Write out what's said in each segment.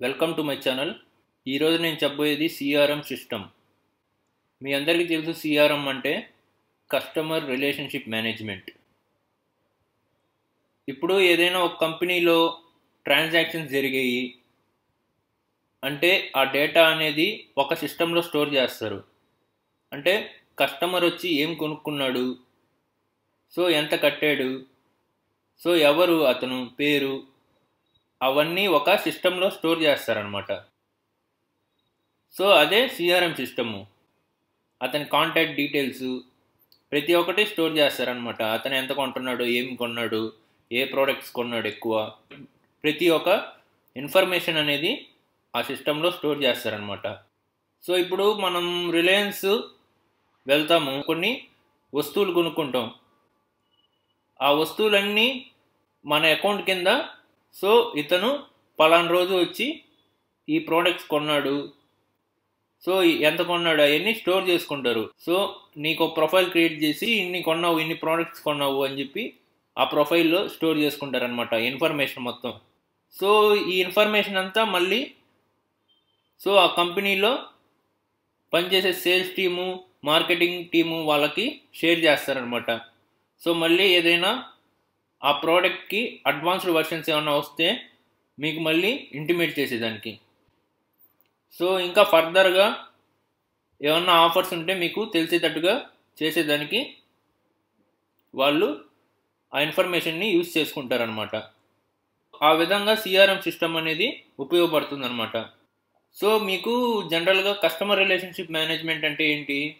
Welcome to my channel. ఈరోజు నేను చెప్పబోయేది సిఆర్ఎం సిస్టమ్. మీ అందరికీ తెలుసు సిఆర్ఎం అంటే కస్టమర్ రిలేషన్షిప్ మేనేజ్మెంట్. ఇప్పుడు ఏదైనా ఒక కంపెనీలో ట్రాన్సాక్షన్స్ జరిగాయి అంటే ఆ డేటా అనేది ఒక సిస్టంలో స్టోర్ చేస్తారు. అంటే కస్టమర్ వచ్చి ఏం కొనుక్కున్నాడు? సో ఎంత కట్టాడు? సో ఎవరు అతను? పేరు? అవన్నీ ఒక సిస్టంలో స్టోర్ చేస్తారనమాట సో అదే సిఆర్ఎం సిస్టము. అతని కాంటాక్ట్ డీటెయిల్స్ ప్రతి ఒక్కటి స్టోర్ చేస్తారనమాట అతను ఎంత కొంటున్నాడు ఏమి కొన్నాడు ఏ ప్రోడక్ట్స్ కొన్నాడు ఎక్కువ. ప్రతి ఒక్క ఇన్ఫర్మేషన్ అనేది ఆ సిస్టంలో స్టోర్ చేస్తారనమాట సో ఇప్పుడు మనం రిలయన్స్ వెళ్తాము. కొన్ని వస్తువులు కొనుక్కుంటాం. ఆ వస్తువులన్నీ మన అకౌంట్ కింద సో ఇతను పలానా రోజు వచ్చి ఈ ప్రోడక్ట్స్ కొన్నాడు. సో ఎంత కొన్నాడు? అవన్నీ స్టోర్ చేసుకుంటారు. సో నీకు ప్రొఫైల్ క్రియేట్ చేసి ఇన్ని కొన్నావు ఇన్ని ప్రోడక్ట్స్ కొన్నావు అని చెప్పి ఆ ప్రొఫైల్లో స్టోర్ చేసుకుంటారు అనమాట ఇన్ఫర్మేషన్ మొత్తం. సో ఈ ఇన్ఫర్మేషన్ అంతా మళ్ళీ సో ఆ కంపెనీలో పనిచేసే సేల్స్ టీము మార్కెటింగ్ టీము వాళ్ళకి షేర్ చేస్తారనమాట సో మళ్ళీ ఏదైనా ఆ ప్రోడక్ట్కి అడ్వాన్స్డ్ వర్షన్స్ ఏమైనా వస్తే మీకు మళ్ళీ ఇంటిమేట్ చేసేదానికి. సో ఇంకా ఫర్దర్గా ఏమన్నా ఆఫర్స్ ఉంటే మీకు తెలిసేటట్టుగా చేసేదానికి వాళ్ళు ఆ ఇన్ఫర్మేషన్ని యూజ్ చేసుకుంటారనమాట ఆ విధంగా సిఆర్ఎం సిస్టమ్ అనేది ఉపయోగపడుతుందనమాట సో మీకు జనరల్గా కస్టమర్ రిలేషన్షిప్ మేనేజ్మెంట్ అంటే ఏంటి?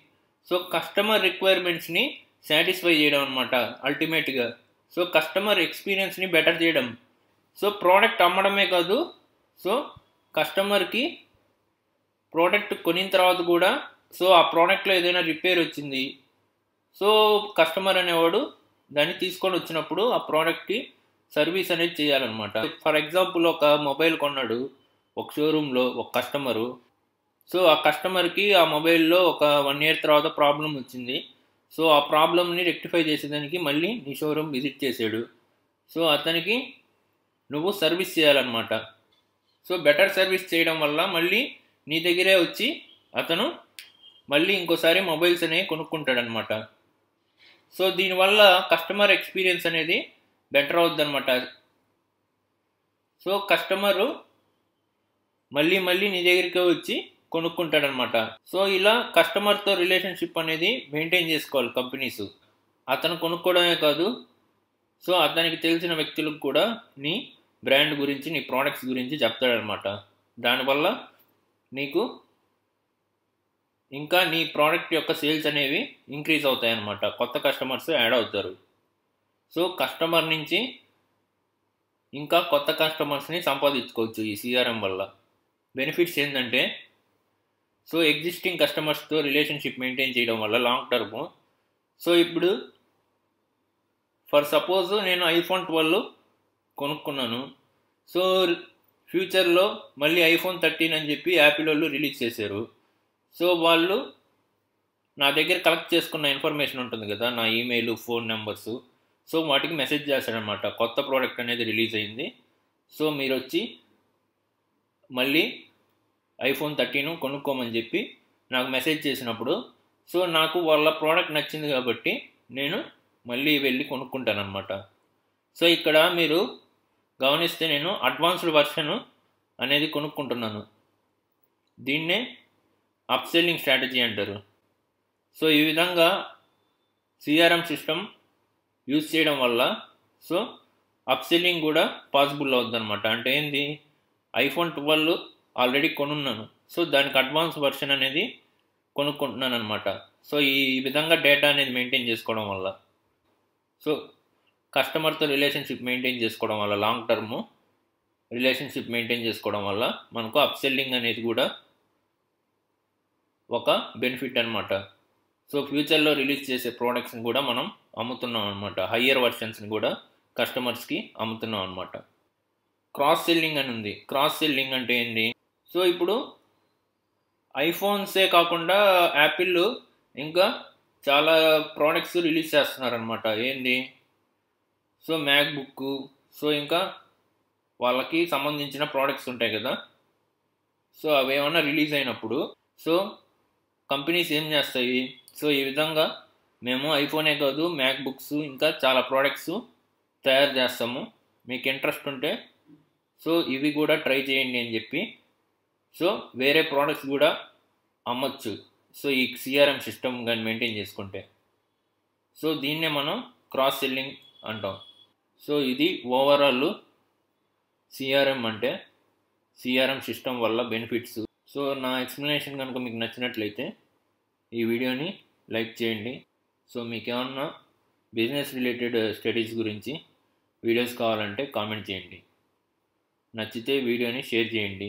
సో కస్టమర్ రిక్వైర్మెంట్స్ని సాటిస్ఫై చేయడం అనమాట అల్టిమేట్గా. సో కస్టమర్ ఎక్స్పీరియన్స్ని బెటర్ చేయడం. సో ప్రోడక్ట్ అమ్మడమే కాదు సో కస్టమర్కి ప్రోడక్ట్ కొనిన తర్వాత కూడా సో ఆ ప్రోడక్ట్లో ఏదైనా రిపేర్ వచ్చింది సో కస్టమర్ అనేవాడు దాన్ని తీసుకొని వచ్చినప్పుడు ఆ ప్రోడక్ట్కి సర్వీస్ అనేది చేయాలన్నమాట. ఫర్ ఎగ్జాంపుల్ ఒక మొబైల్ కొన్నాడు ఒక షోరూంలో ఒక కస్టమరు. సో ఆ కస్టమర్కి ఆ మొబైల్లో ఒక వన్ ఇయర్ తర్వాత ప్రాబ్లం వచ్చింది. సో ఆ ప్రాబ్లమ్ని రెక్టిఫై చేసేదానికి మళ్ళీ నీ షోరూమ్ విజిట్ చేసాడు. సో అతనికి నువ్వు సర్వీస్ చేయాలన్నమాట. సో బెటర్ సర్వీస్ చేయడం వల్ల మళ్ళీ నీ దగ్గరే వచ్చి అతను మళ్ళీ ఇంకోసారి మొబైల్స్ అనేవి కొనుక్కుంటాడనమాట సో దీనివల్ల కస్టమర్ ఎక్స్పీరియన్స్ అనేది బెటర్ అవుద్దనమాట సో కస్టమరు మళ్ళీ మళ్ళీ నీ దగ్గరికే వచ్చి కొనుక్కుంటాడనమాట. సో ఇలా కస్టమర్తో రిలేషన్షిప్ అనేది మెయింటైన్ చేసుకోవాలి కంపెనీస్. అతను కొనుక్కోవడమే కాదు సో అతనికి తెలిసిన వ్యక్తులకు కూడా నీ బ్రాండ్ గురించి నీ ప్రోడక్ట్స్ గురించి చెప్తాడనమాట. దానివల్ల నీకు ఇంకా నీ ప్రోడక్ట్ యొక్క సేల్స్ అనేవి ఇంక్రీజ్ అవుతాయి అన్నమాట కొత్త కస్టమర్స్ యాడ్ అవుతారు. సో కస్టమర్ నుంచి ఇంకా కొత్త కస్టమర్స్ని సంపాదించుకోవచ్చు ఈ సిఆర్ఎం వల్ల. బెనిఫిట్స్ ఏంటంటే సో ఎగ్జిస్టింగ్ కస్టమర్స్తో రిలేషన్షిప్ మెయింటైన్ చేయడం వల్ల లాంగ్ టర్మ్ సో ఇప్పుడు ఫర్ సపోజ్ నేను ఐఫోన్ ట్వెల్వ్ కొనుక్కున్నాను. సో ఫ్యూచర్లో మళ్ళీ ఐఫోన్ థర్టీన్ అని చెప్పి యాపిల్ వాళ్ళు రిలీజ్ చేశారు. సో వాళ్ళు నా దగ్గర కలెక్ట్ చేసుకున్న ఇన్ఫర్మేషన్ ఉంటుంది కదా నా ఈమెయిల్ ఫోన్ నెంబర్స్ సో వాటికి మెసేజ్ చేశారనమాట కొత్త ప్రోడక్ట్ అనేది రిలీజ్ అయింది. సో మీరు వచ్చి మళ్ళీ ఐఫోన్ థర్టీను కొనుక్కోమని చెప్పి నాకు మెసేజ్ చేసినప్పుడు సో నాకు వాళ్ళ ప్రోడక్ట్ నచ్చింది కాబట్టి నేను మళ్ళీ వెళ్ళి కొనుక్కుంటానమాట సో ఇక్కడ మీరు గమనిస్తే నేను అడ్వాన్స్డ్ వర్షన్ అనేది కొనుక్కుంటున్నాను. దీన్నే అప్సెల్లింగ్ స్ట్రాటజీ అంటారు. సో ఈ విధంగా సిఆర్ఎం సిస్టమ్ యూజ్ చేయడం వల్ల సో అప్సెల్లింగ్ కూడా పాసిబుల్ అవుద్ది అనమాట అంటే ఏంది? ఐఫోన్ ట్వెల్వ్ ఆల్రెడీ కొనున్నాను. సో దానికి అడ్వాన్స్ వర్షన్ అనేది కొనుక్కుంటున్నాను అనమాట సో ఈ విధంగా డేటా అనేది మెయింటైన్ చేసుకోవడం వల్ల. సో కస్టమర్తో రిలేషన్షిప్ మెయింటైన్ చేసుకోవడం వల్ల లాంగ్ టర్మ్ రిలేషన్షిప్ మెయింటైన్ చేసుకోవడం వల్ల మనకు అప్సెల్లింగ్ అనేది కూడా ఒక బెనిఫిట్ అనమాట సో ఫ్యూచర్లో రిలీజ్ చేసే ప్రోడక్ట్స్ని కూడా మనం అమ్ముతున్నాం అనమాట హయ్యర్ వర్షన్స్ని కూడా కస్టమర్స్కి అమ్ముతున్నాం అనమాట క్రాస్ సెల్లింగ్ అని ఉంది. క్రాస్ సెల్లింగ్ అంటే ఏంటి సో ఇప్పుడు ఐఫోన్సే కాకుండా యాపిల్ ఇంకా చాలా ప్రోడక్ట్స్ రిలీజ్ చేస్తున్నారనమాట ఏంది? సో మ్యాక్బుక్ సో ఇంకా వాళ్ళకి సంబంధించిన ప్రోడక్ట్స్ ఉంటాయి కదా. సో అవి ఏమైనా రిలీజ్ అయినప్పుడు సో కంపెనీస్ ఏం చేస్తాయి? సో ఈ విధంగా మేము ఐఫోనే కాదు మ్యాక్బుక్స్ ఇంకా చాలా ప్రోడక్ట్స్ తయారు చేస్తాము. మీకు ఇంట్రెస్ట్ ఉంటే సో ఇవి కూడా ట్రై చేయండి అని చెప్పి సో వేరే ప్రోడక్ట్స్ కూడా అమ్మచ్చు. సో ఈ సిఆర్ఎం సిస్టమ్ కానీ మెయింటైన్ చేసుకుంటే. సో దీన్నే మనం క్రాస్ సెల్లింగ్ అంటాం. సో ఇది ఓవరాల్ సిఆర్ఎం అంటే సిఆర్ఎం సిస్టమ్ వల్ల బెనిఫిట్స్ సో నా ఎక్స్ప్లెనేషన్ కనుక మీకు నచ్చినట్లయితే ఈ వీడియోని లైక్ చేయండి. సో మీకు ఏమన్నా బిజినెస్ రిలేటెడ్ స్టడీస్ గురించి వీడియోస్ కావాలంటే కామెంట్ చేయండి. నచ్చితే వీడియోని షేర్ చేయండి.